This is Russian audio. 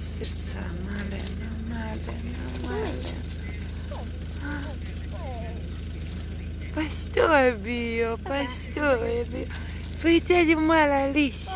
Сердца, Малена, Малена, Малена. Постой, Био, постой, Био. пойдем мала Alicia.